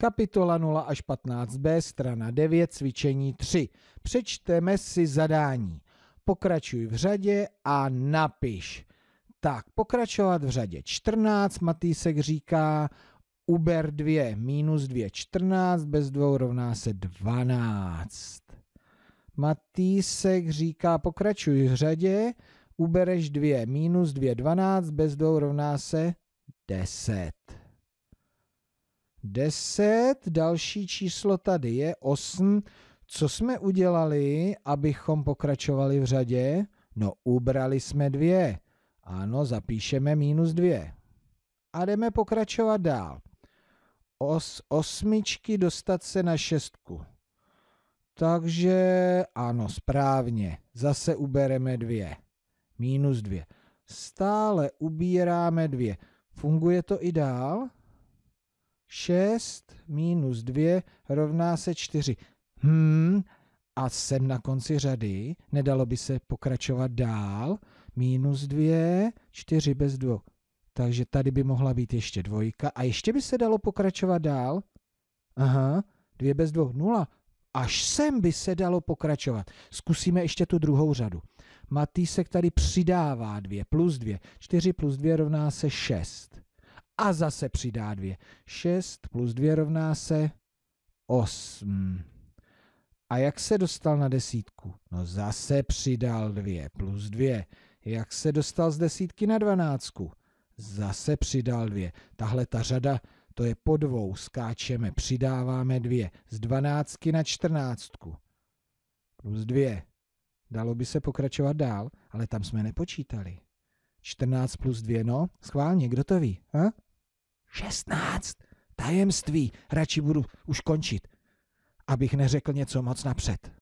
Kapitola 0 až 15b, strana 9, cvičení 3. Přečteme si zadání. Pokračuj v řadě a napiš. Tak, pokračovat v řadě 14, Matýsek říká, uber 2, minus 2, 14, bez 2 rovná se 12. Matýsek říká, pokračuj v řadě, ubereš 2, minus 2, 12, bez 2 rovná se 10. 10, další číslo tady je 8. Co jsme udělali, abychom pokračovali v řadě? No, ubrali jsme 2. Ano, zapíšeme minus 2. A jdeme pokračovat dál. Os, osmičky dostat se na šestku. Takže ano, správně. Zase ubereme 2. Minus 2. Stále ubíráme 2. Funguje to i dál? 6 minus 2 rovná se 4. Hmm, a jsem na konci řady, nedalo by se pokračovat dál. Minus 2, 4 bez 2. Takže tady by mohla být ještě dvojka. A ještě by se dalo pokračovat dál. Aha, 2 bez 2, 0. Až sem by se dalo pokračovat. Zkusíme ještě tu druhou řadu. Matýsek tady přidává 2 plus 2. 4 plus 2 rovná se 6 a zase přidá 2. 6 plus 2 rovná se 8. A jak se dostal na desítku? No zase přidal 2 plus 2. Jak se dostal z desítky na dvanáctku? Zase přidal 2. Tahle ta řada, to je po dvou. Skáčeme, přidáváme 2. Z dvanáctky na čtrnáctku. Plus 2. Dalo by se pokračovat dál, ale tam jsme nepočítali. 14 plus 2, no, schválně, kdo to ví? Ha? 16. Tajemství. Radši budu už končit, abych neřekl něco moc napřed.